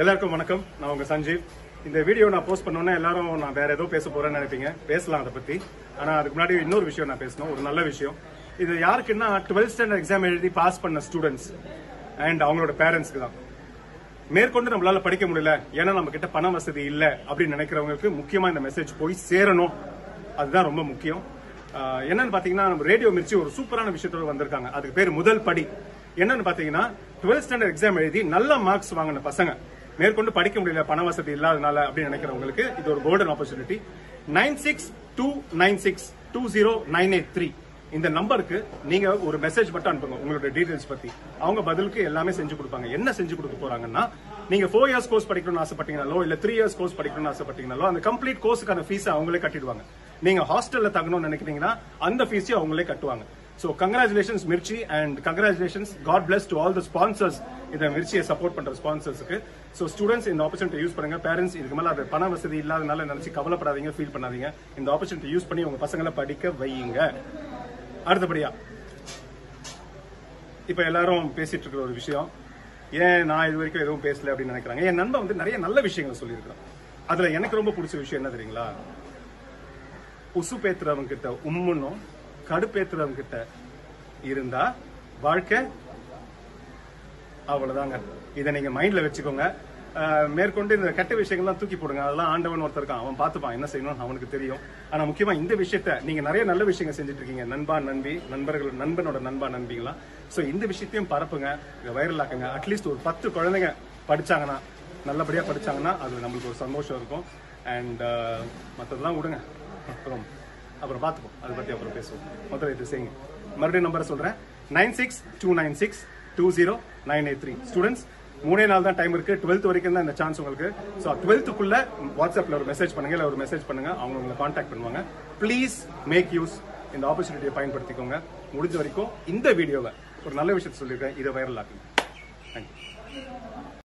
எல்லாருக்கும் வணக்கம். நான் உங்க சஞ்சீவ். இந்த வீடியோ நான் போஸ்ட் பண்ணோன்னே எல்லாரும் நான் வேற ஏதோ பேச போறேன்னு நினைப்பீங்க. பேசலாம் அதை பத்தி. ஆனா அதுக்கு முன்னாடி இன்னொரு விஷயம் நான் பேசணும். ஒரு நல்ல விஷயம். இது யாருக்குன்னா டுவெல்த் ஸ்டாண்டர்ட் எக்ஸாம் எழுதி பாஸ் பண்ண ஸ்டூடெண்ட்ஸ் அண்ட் அவங்களோட பேரண்ட்ஸ்க்கு தான். மேற்கொண்டு நம்மளால படிக்க முடியல. ஏன்னா நம்ம கிட்ட பண வசதி இல்லை அப்படின்னு நினைக்கிறவங்களுக்கு முக்கியமா இந்த மெசேஜ் போய் சேரணும். அதுதான் ரொம்ப முக்கியம். என்னன்னு பாத்தீங்கன்னா நம்ம ரேடியோ மிர்ச்சி ஒரு சூப்பரான விஷயத்தோட வந்திருக்காங்க. அதுக்கு பேர் முதல் படி. என்னன்னு பாத்தீங்கன்னா டுவெல்த் ஸ்டாண்டர்ட் எக்ஸாம் எழுதி நல்ல மார்க்ஸ் வாங்கின பசங்க. மேற்கொண்டு படிக்க முடியல பண வசதி இல்லாதனால அப்படின்னு நினைக்கிறவங்களுக்கு இது ஒரு golden opportunity nine six two nine six two zero nine eight three. இந்த நம்பருக்கு நீங்க ஒரு மெசேஜ் மட்டும் அனுப்புங்க உங்களோட டீடைல்ஸ் பத்தி. அவங்க பதிலுக்கு எல்லாமே செஞ்சு கொடுப்பாங்க. என்ன செஞ்சு கொடுக்க போறாங்கன்னா நீங்க ஃபோர் இயர்ஸ் கோர்ஸ் படிக்கணும்னு ஆசைப்பட்டீங்களோ இல்ல த்ரீ இயர்ஸ் கோர்ஸ் படிக்கணும்னு ஆசைப்பட்டீங்கனாலோ அந்த கம்ப்ளீட் கோர்ஸுக்கான ஃபீஸ் அவங்களே கட்டிடுவாங்க. நீங்க ஹாஸ்டல்ல தங்கணும்னு நினைக்கிறீங்கன்னா அந்த ஃபீஸையும் அவங்களே கட்டுவாங்க. So congratulations Mirchi and congratulations God bless to all the sponsors இந்த மிர்ச்சியை சப்போர்ட் பண்ற ஸ்பான்சர்ஸ்க்கு ஸோ ஸ்டூடெண்ட்ஸ் இந்த ஆப்பர்ச்சுனிட்டி யூஸ் பண்ணுங்க. பேரண்ட்ஸ் இதுக்கு மேலே அது பண வசதி இல்லாதனால நினைச்சு கவலைப்படாதீங்க ஃபீல் பண்ணாதீங்க. இந்த ஆப்பர்ச்சுனிட்டி யூஸ் பண்ணி உங்க பசங்களை படிக்க வையுங்க. அடுத்தபடியா இப்போ எல்லாரும் பேசிட்டு இருக்கிற ஒரு விஷயம். ஏன் நான் இது வரைக்கும் எதுவும் பேசல அப்படின்னு நினைக்கிறாங்க? என் நண்பன் வந்து நிறைய நல்ல விஷயங்கள் சொல்லியிருக்கிறான். அதுல எனக்கு ரொம்ப பிடிச்ச விஷயம் என்ன தெரியுங்களா? உசு பேத்துறவங்க கிட்ட உம்முன்னும் கடுப்பேத்துறவங்க கிட்ட இருந்தா வாழ்க்கை அவ்வளவுதாங்க. இதை நீங்க மைண்ட்ல வச்சுக்கோங்க. மேற்கொண்டு இந்த கெட்ட விஷயங்கள்லாம் தூக்கி போடுங்க. அதெல்லாம் ஆண்டவன் ஒருத்தர் இருக்கான். அவன் பார்த்துப்பான் என்ன செய்யணும்னு அவனுக்கு தெரியும். ஆனா முக்கியமா இந்த விஷயத்த நீங்க நிறைய நல்ல விஷயங்கள் செஞ்சுட்டு இருக்கீங்க நண்பா நண்பி நண்பர்கள் நண்பனோட நண்பா நண்பிங்களா? சோ இந்த விஷயத்தையும் பரப்புங்க. வைரல் ஆக்குங்க. அட்லீஸ்ட் ஒரு பத்து குழந்தைங்க படிச்சாங்கன்னா நல்லபடியா படிச்சாங்கன்னா அது நம்மளுக்கு ஒரு சந்தோஷம் இருக்கும். அண்ட் மற்றதெல்லாம் விடுங்க. அப்புறம் அப்புறம் பார்த்துப்போம். அதை பற்றி அப்புறம் பேசுவோம். மொத்தம் இது செய்யுங்க. மறுபடியும் நம்பரை சொல்கிறேன் nine six two nine six two zero nine eight three students மூணே நாள் தான் டைம் இருக்கு. டுவெல்த் வரைக்கும் தான் இந்த சான்ஸ் உங்களுக்கு. ஸோ டுவெல்த்துக்குள்ள வாட்ஸ்அப்ல ஒரு மெசேஜ் பண்ணுங்க. இல்லை ஒரு மெசேஜ் பண்ணுங்க. அவங்க உங்களை காண்டாக்ட் பண்ணுவாங்க. ப்ளீஸ் மேக் யூஸ் இந்த ஆப்பர்ச்சுனிட்டியை பயன்படுத்திக்கோங்க. முடிஞ்ச வரைக்கும் இந்த வீடியோவை ஒரு நல்ல விஷயத்தை சொல்லியிருக்கேன். இதை வைரல் ஆக்குங்க. தேங்க்யூ